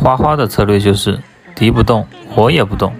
花花的策略就是敌不动，我也不动。